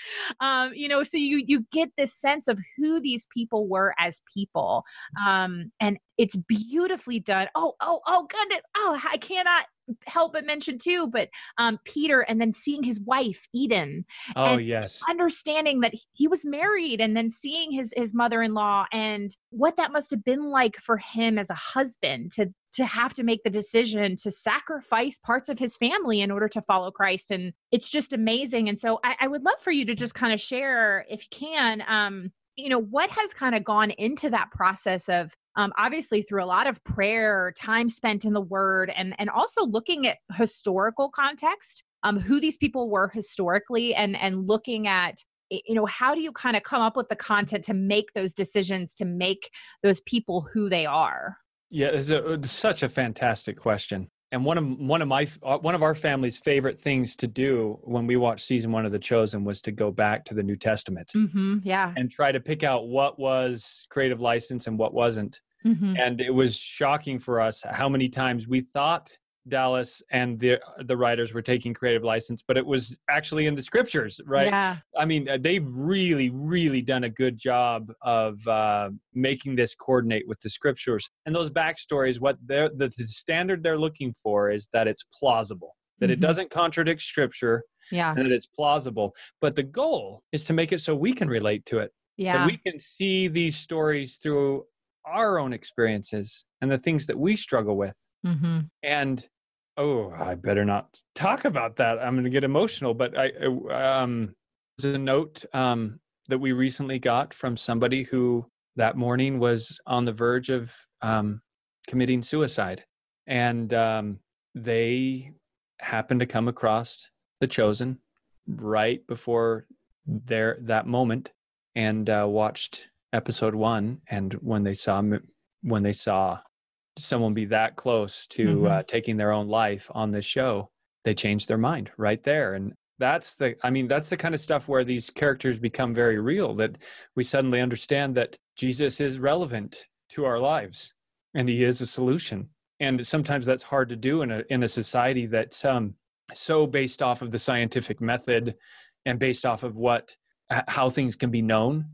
Speaker 1: um you know so you you get this sense of who these people were as people. Um and it's beautifully done. Oh oh oh goodness. Oh i cannot help but mention too, but um, Peter and then seeing his wife Eden.
Speaker 2: Oh yes,
Speaker 1: understanding that he was married and then seeing his his mother in law and what that must have been like for him as a husband to to have to make the decision to sacrifice parts of his family in order to follow Christ. And it's just amazing. And so I, I would love for you to just kind of share, if you can, um, you know, what has kind of gone into that process of um, obviously through a lot of prayer, time spent in the Word, and and also looking at historical context, um, who these people were historically, and and looking at you know how do you kind of come up with the content to make those decisions to make those people who they are?
Speaker 2: Yeah it's, a, it's such a fantastic question and one of one of my uh, one of our family's favorite things to do when we watched season one of the chosen was to go back to the new testament
Speaker 1: mm-hmm, yeah
Speaker 2: and try to pick out what was creative license and what wasn't mm-hmm. and it was shocking for us how many times we thought Dallas and the the writers were taking creative license, but it was actually in the scriptures, right?
Speaker 1: Yeah.
Speaker 2: I mean, uh, they've really, really done a good job of uh, making this coordinate with the scriptures and those backstories. What they're the, the standard they're looking for is that it's plausible, that mm-hmm. it doesn't contradict scripture,
Speaker 1: yeah,
Speaker 2: and that it's plausible. But the goal is to make it so we can relate to it.
Speaker 1: Yeah,
Speaker 2: that we can see these stories through our own experiences and the things that we struggle with. Mm-hmm. And oh, I better not talk about that. I'm going to get emotional. But I, um, there's a note um, that we recently got from somebody who that morning was on the verge of um, committing suicide, and um, they happened to come across the chosen right before their that moment, and uh, watched episode one. And when they saw when they saw someone be that close to mm-hmm. uh, taking their own life on this show, they change their mind right there. And that's the, I mean, that's the kind of stuff where these characters become very real that we suddenly understand that Jesus is relevant to our lives and he is a solution. And sometimes that's hard to do in a, in a society that's um, so based off of the scientific method and based off of what, how things can be known.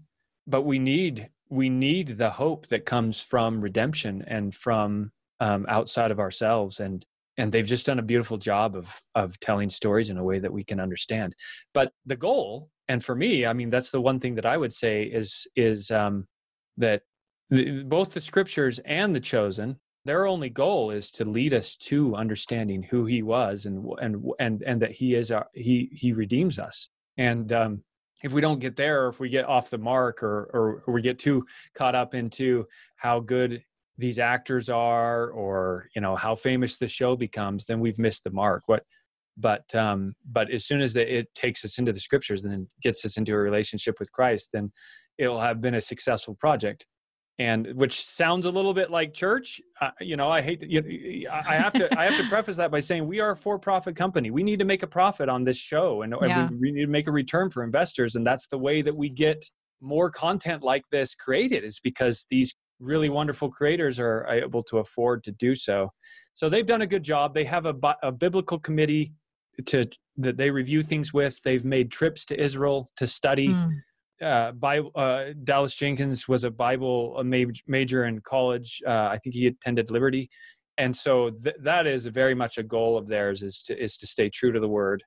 Speaker 2: But we need we need the hope that comes from redemption and from um, outside of ourselves. And and they've just done a beautiful job of of telling stories in a way that we can understand. But the goal and for me i mean that's the one thing that i would say is is um, that the, both the scriptures and the chosen their only goal is to lead us to understanding who he was and and and and that he is our he he redeems us. And um if we don't get there or if we get off the mark or, or, or we get too caught up into how good these actors are or you know how famous the show becomes then we've missed the mark. What but um but as soon as it takes us into the scriptures and then gets us into a relationship with christ then it'll have been a successful project and which sounds a little bit like church uh, you know i hate to, you i have to i have to preface that by saying we are a for-profit company. We need to make a profit on this show and, yeah. and we, we need to make a return for investors and that's the way that we get more content like this created is because these really wonderful creators are able to afford to do so. So they've done a good job. They have a, a biblical committee to that they review things with. They've made trips to israel to study mm uh, Bible, uh, Dallas Jenkins was a Bible major in college. Uh, I think he attended Liberty, and so th- that is very much a goal of theirs is to is to stay true to the Word.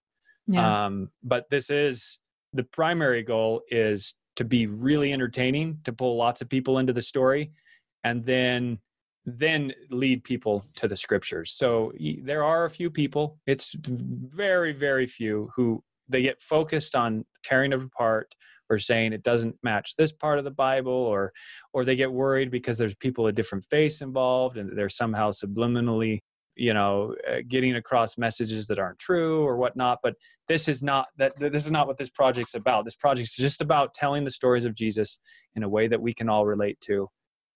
Speaker 2: Yeah. Um, but this is the primary goal is to be really entertaining, to pull lots of people into the story, and then then lead people to the scriptures. So there are a few people. It's very very few who they get focused on tearing it apart or saying it doesn't match this part of the bible or or they get worried because there's people of different faiths involved and they're somehow subliminally you know uh, getting across messages that aren't true or whatnot but this is not that this is not what this project's about this project's just about telling the stories of jesus in a way that we can all relate to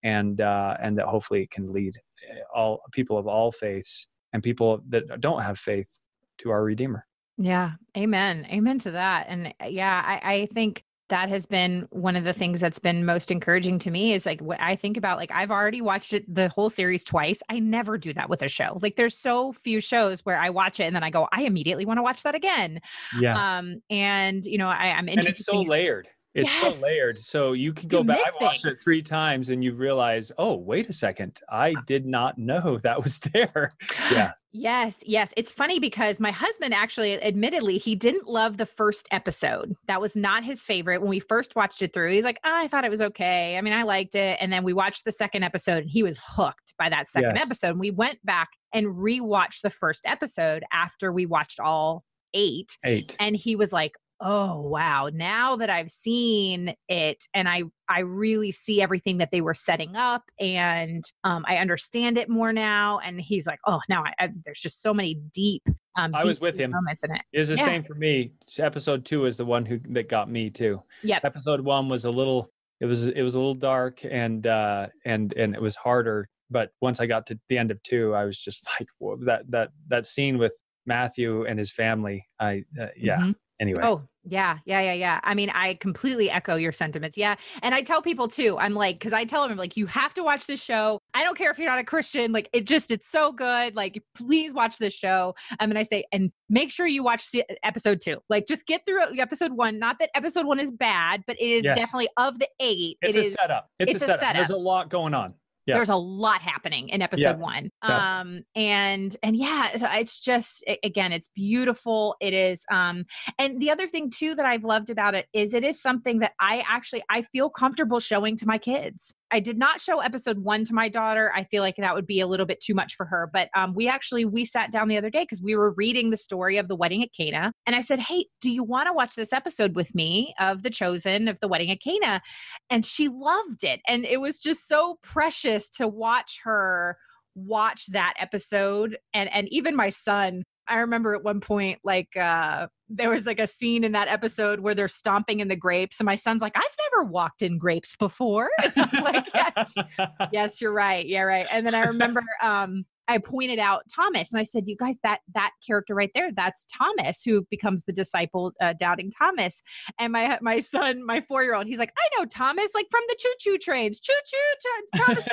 Speaker 2: and uh, and that hopefully it can lead uh, all people of all faiths and people that don't have faith to our redeemer
Speaker 1: Yeah. Amen. Amen to that. And uh, yeah, I, I think that has been one of the things that's been most encouraging to me is like what I think about like I've already watched it the whole series twice. I never do that with a show. Like there's so few shows where I watch it and then I go, I immediately want to watch that again.
Speaker 2: Yeah.
Speaker 1: Um and you know, I, I'm
Speaker 2: and it's so layered. It's yes. so layered. So you can go you back. I watched things. it three times and you realize, oh, wait a second. I did not know that was there. yeah.
Speaker 1: Yes, yes. It's funny because my husband actually, admittedly, he didn't love the first episode. That was not his favorite. When we first watched it through, he's like, oh, I thought it was okay. I mean, I liked it. And then we watched the second episode and he was hooked by that second yes. episode. We went back and rewatched the first episode after we watched all eight.
Speaker 2: Eight.
Speaker 1: And he was like, oh wow. Now that i've seen it and i i really see everything that they were setting up and um, i understand it more now and he's like oh now I, I, there's just so many deep um
Speaker 2: i
Speaker 1: deep
Speaker 2: was with him.
Speaker 1: moments in it.
Speaker 2: It was the yeah. same for me. Episode two is the one who that got me too.
Speaker 1: Yeah
Speaker 2: episode one was a little it was it was a little dark and uh and and it was harder but once i got to the end of two i was just like that that that scene with matthew and his family i uh, yeah. Mm-hmm anyway.
Speaker 1: Oh, yeah, yeah, yeah, yeah. I mean, I completely echo your sentiments. Yeah. And I tell people too, I'm like, because I tell them, like, you have to watch this show. I don't care if you're not a Christian. Like, it just, it's so good. Like, please watch this show. Um, and I say, and make sure you watch episode two. Like, just get through episode one. Not that episode one is bad, but it is yes. definitely of the eight.
Speaker 2: It's
Speaker 1: it
Speaker 2: a
Speaker 1: is,
Speaker 2: setup. It's, it's a, setup. a, setup. There's a lot going on
Speaker 1: yeah. there's a lot happening in episode yeah. one yeah. um and and yeah it's just again it's beautiful it is um and the other thing too that i've loved about it is it is something that i actually i feel comfortable showing to my kids I did not show episode one to my daughter. I feel like that would be a little bit too much for her. But um, we actually we sat down the other day because we were reading the story of the wedding at Cana, and I said, "Hey, do you want to watch this episode with me of the Chosen of the wedding at Cana?" And she loved it, and it was just so precious to watch her watch that episode and and even my son I remember at one point, like, uh, there was like a scene in that episode where they're stomping in the grapes, and my son's like, "I've never walked in grapes before." like, yes, yes, you're right. Yeah, right. And then I remember um, I pointed out Thomas and I said, "You guys, that that character right there, that's Thomas who becomes the disciple, uh, doubting Thomas." And my my son, my four year old, he's like, "I know Thomas, like from the choo choo trains, choo choo Thomas."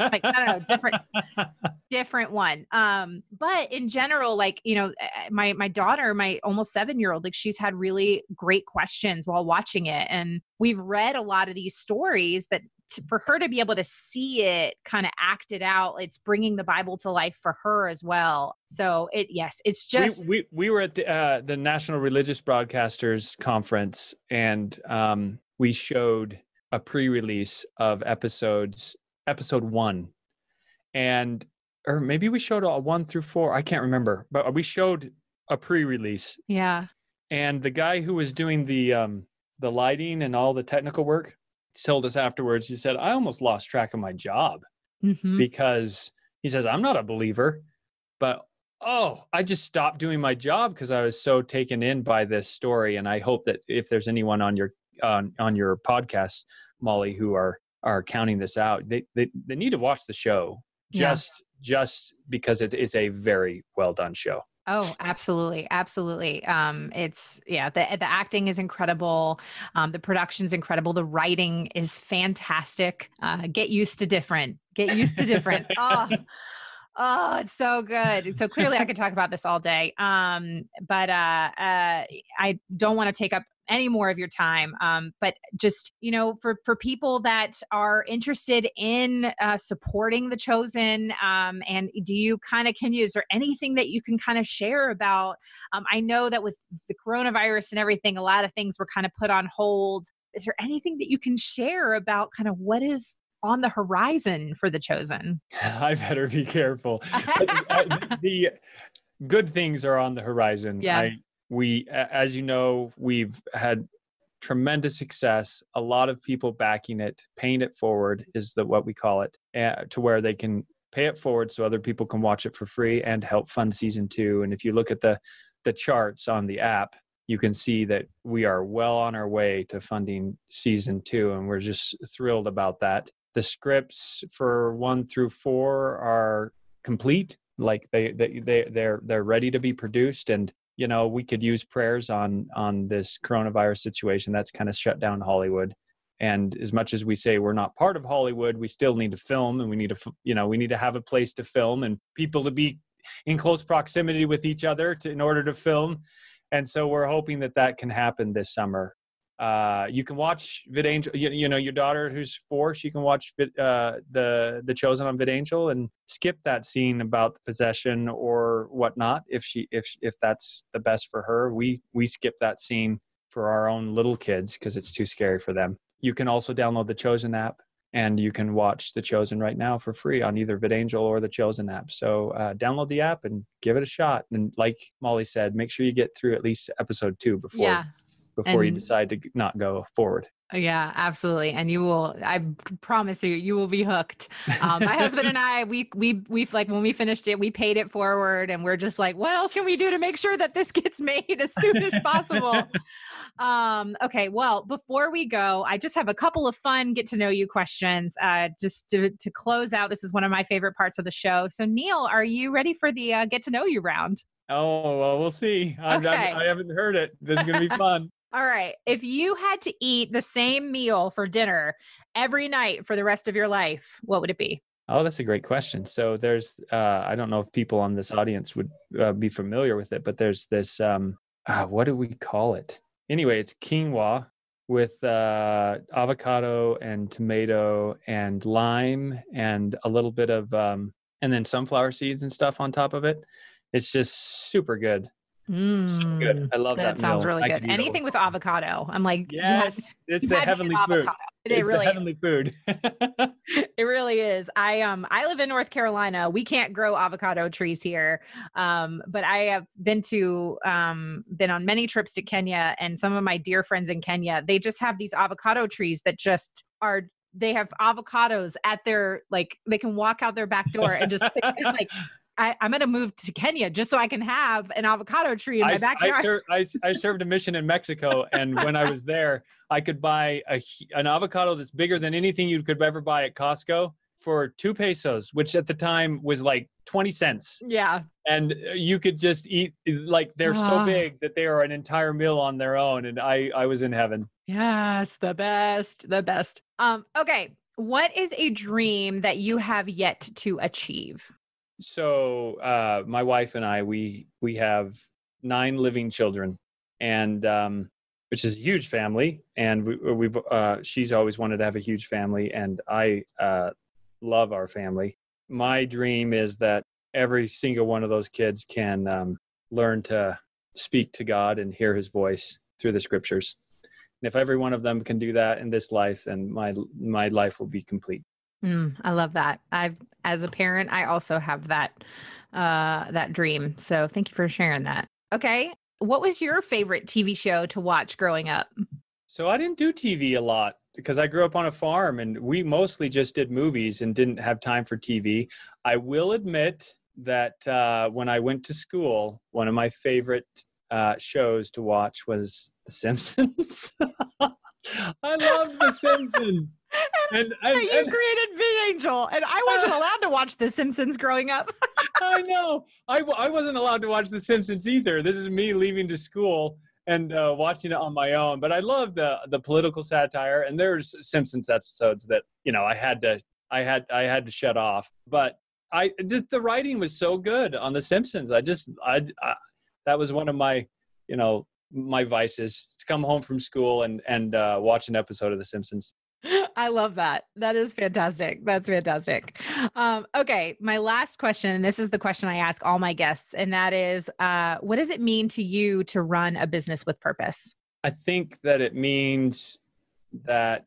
Speaker 1: like I don't know, different different one. Um, but in general, like you know, my my daughter, my almost seven year old, like she's had really great questions while watching it, and we've read a lot of these stories that to, for her to be able to see it kind of acted out it's bringing the bible to life for her as well. So it yes it's just
Speaker 2: we we, we were at the uh, the national religious broadcasters conference and um, we showed a pre-release of episodes episode one. And or maybe we showed a one through four i can't remember but we showed a pre-release.
Speaker 1: Yeah.
Speaker 2: And the guy who was doing the um the lighting and all the technical work told us afterwards, he said, I almost lost track of my job mm-hmm. because he says, I'm not a believer, but oh, I just stopped doing my job because I was so taken in by this story. And I hope that if there's anyone on your on on your podcast, Molly, who are are counting this out, they they, they need to watch the show just yeah. just because it is a very well done show.
Speaker 1: Oh, absolutely, absolutely. Um, it's yeah, the the acting is incredible. Um, the production's incredible. The writing is fantastic. Uh, get used to different. Get used to different. oh, oh, it's so good. So clearly, I could talk about this all day. Um, but uh, uh, I don't want to take up any more of your time. Um, but just you know, for for people that are interested in uh, supporting the chosen, um, and do you kind of can you? Is there anything that you can kind of share about? Um, I know that with the coronavirus and everything, a lot of things were kind of put on hold. Is there anything that you can share about kind of what is on the horizon for the chosen?
Speaker 2: I better be careful. the good things are on the horizon.
Speaker 1: Yeah.
Speaker 2: I, we as you know we've had tremendous success. A lot of people backing it paying it forward is the what we call it uh, to where they can pay it forward so other people can watch it for free and help fund season two. And if you look at the the charts on the app you can see that we are well on our way to funding season two and we're just thrilled about that. The scripts for one through four are complete like they they, they they're they're ready to be produced and you know we could use prayers on on this coronavirus situation that's kind of shut down hollywood. And as much as we say we're not part of hollywood we still need to film and we need to you know we need to have a place to film and people to be in close proximity with each other to, in order to film. And so we're hoping that that can happen this summer uh, you can watch VidAngel. You, you, know, your daughter who's four, she can watch Vid, uh, the the Chosen on VidAngel and skip that scene about the possession or whatnot if she if if that's the best for her. We we skip that scene for our own little kids because it's too scary for them. You can also download the Chosen app and you can watch the Chosen right now for free on either VidAngel or the Chosen app. So uh, download the app and give it a shot. And like Molly said, make sure you get through at least episode two before
Speaker 1: yeah
Speaker 2: before
Speaker 1: And-
Speaker 2: you decide to not go forward.
Speaker 1: Yeah, absolutely. And you will, I promise you, you will be hooked. Um, my husband and I, we, we, we like when we finished it, we paid it forward and we're just like, what else can we do to make sure that this gets made as soon as possible? um, okay. Well, before we go, I just have a couple of fun get to know you questions. Uh, just to, to close out, this is one of my favorite parts of the show. So Neal, are you ready for the uh, get to know you round?
Speaker 2: Oh well, we'll see. I,
Speaker 1: Okay.
Speaker 2: I, I haven't heard it. This is gonna be fun.
Speaker 1: All right. If you had to eat the same meal for dinner every night for the rest of your life, what would it be?
Speaker 2: oh, that's a great question. So there's, uh, I don't know if people on this audience would uh, be familiar with it, but there's this. Um, uh, what do we call it? Anyway, it's quinoa with uh, avocado and tomato and lime and a little bit of, um, and then sunflower seeds and stuff on top of it. It's just super good. So good.
Speaker 1: Mm,
Speaker 2: I love that.
Speaker 1: That sounds
Speaker 2: meal.
Speaker 1: really good. Anything with avocado. I'm like, you had-
Speaker 2: Yes, it's the
Speaker 1: had me at
Speaker 2: heavenly food.
Speaker 1: It,
Speaker 2: It's
Speaker 1: really
Speaker 2: heavenly food.
Speaker 1: it really is. I um I live in North Carolina. We can't grow avocado trees here. Um, but I have been to um been on many trips to Kenya and some of my dear friends in Kenya, they just have these avocado trees that just are they have avocados at their like they can walk out their back door and just pick, like I, I'm gonna move to Kenya just so I can have an avocado tree in my
Speaker 2: I,
Speaker 1: backyard.
Speaker 2: I, ser- I, I served a mission in Mexico, and when I was there, I could buy a, an avocado that's bigger than anything you could ever buy at Costco for two pesos, which at the time was like 20 cents.
Speaker 1: yeah.
Speaker 2: And uh, you could just eat, like, they're
Speaker 1: Ah.
Speaker 2: so big that they are an entire meal on their own. And I, I was in heaven.
Speaker 1: Yes, the best, the best. Um, okay. What is a dream that you have yet to achieve?
Speaker 2: So uh, my wife and I we we have nine living children, and um, which is a huge family. And we, we've uh, she's always wanted to have a huge family, and I uh, love our family. My dream is that every single one of those kids can um, learn to speak to God and hear His voice through the Scriptures. And if every one of them can do that in this life, then my my life will be complete.
Speaker 1: Mm, I love that. I've, as a parent, I also have that, uh, that dream. So thank you for sharing that. Okay. What was your favorite TV show to watch growing up?
Speaker 2: So I didn't do TV a lot because I grew up on a farm and we mostly just did movies and didn't have time for TV. I will admit that uh, when I went to school, one of my favorite uh, shows to watch was The Simpsons. I love The Simpsons. And, and,
Speaker 1: you
Speaker 2: and
Speaker 1: created VidAngel, and I wasn't allowed to watch The Simpsons growing up.
Speaker 2: I know I, I wasn't allowed to watch The Simpsons either. This is me leaving to school and uh, watching it on my own. But I love the the political satire, and there's Simpsons episodes that you know I had to I had I had to shut off. But I just the writing was so good on The Simpsons. I just I, I that was one of my you know my vices to come home from school and and uh, watch an episode of The Simpsons.
Speaker 1: I love that. That is fantastic. That's fantastic. Um, okay, my last question, and this is the question I ask all my guests, and that is, uh, what does it mean to you to run a business with purpose?
Speaker 2: I think that it means that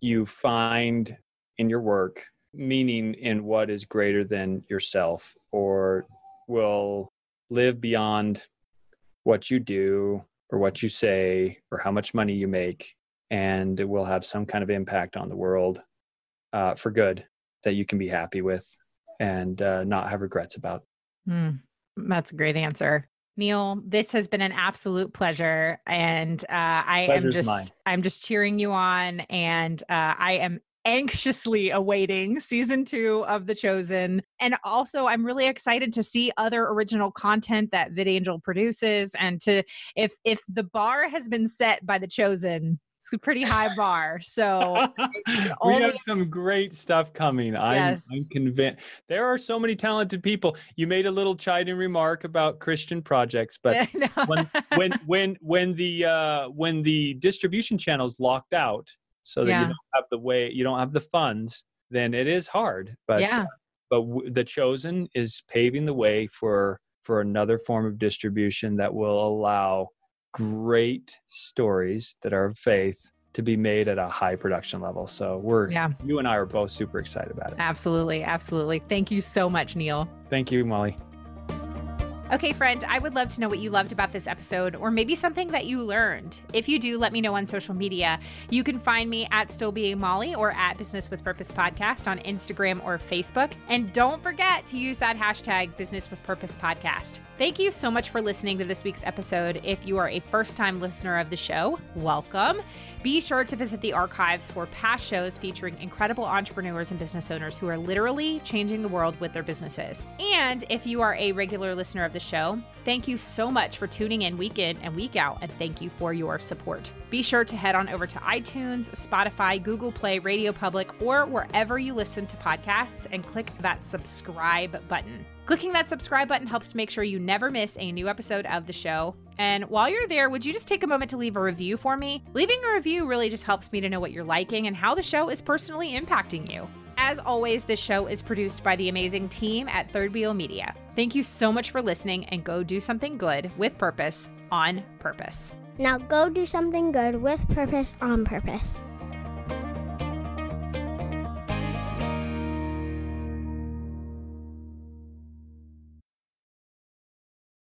Speaker 2: you find in your work meaning in what is greater than yourself or will live beyond what you do or what you say or how much money you make and it will have some kind of impact on the world uh, for good that you can be happy with and uh, not have regrets about
Speaker 1: Hmm, that's a great answer. Neal, this has been an absolute pleasure. And uh, I am just
Speaker 2: mine.
Speaker 1: I'm just cheering you on. And uh, I am anxiously awaiting season two of The Chosen. And also, I'm really excited to see other original content that VidAngel produces. And to if if the bar has been set by The Chosen, it's a pretty high bar. So
Speaker 2: we have some great stuff coming. I'm, yes. I'm, convinced. There are so many talented people. You made a little chiding remark about Christian projects, but when, when when when the uh, when the distribution channels locked out, so that yeah. you don't have the way you don't have the funds, then it is hard. But yeah. but w- the chosen is paving the way for for another form of distribution that will allow great stories that are of faith to be made at a high production level. So we're yeah. you and I are both super excited about it.
Speaker 1: Absolutely, absolutely. Thank you so much, Neal.
Speaker 2: Thank you, Molly.
Speaker 1: Okay, friend, I would love to know what you loved about this episode or maybe something that you learned. If you do, let me know on social media. You can find me at Still Being Molly or at Business with Purpose Podcast on Instagram or Facebook. And don't forget to use that hashtag Business with Purpose Podcast. Thank you so much for listening to this week's episode. If you are a first time listener of the show, welcome. Be sure to visit the archives for past shows featuring incredible entrepreneurs and business owners who are literally changing the world with their businesses. And if you are a regular listener of the show. Thank you so much for tuning in week in and week out, and thank you for your support. Be sure to head on over to iTunes, Spotify, Google Play, Radio Public, or wherever you listen to podcasts and click that subscribe button. Clicking that subscribe button helps to make sure you never miss a new episode of the show. And while you're there, would you just take a moment to leave a review for me? Leaving a review really just helps me to know what you're liking and how the show is personally impacting you. As always, this show is produced by the amazing team at Third Wheel Media. Thank you so much for listening and go do something good with purpose on purpose.
Speaker 3: Now go do something good with purpose on purpose.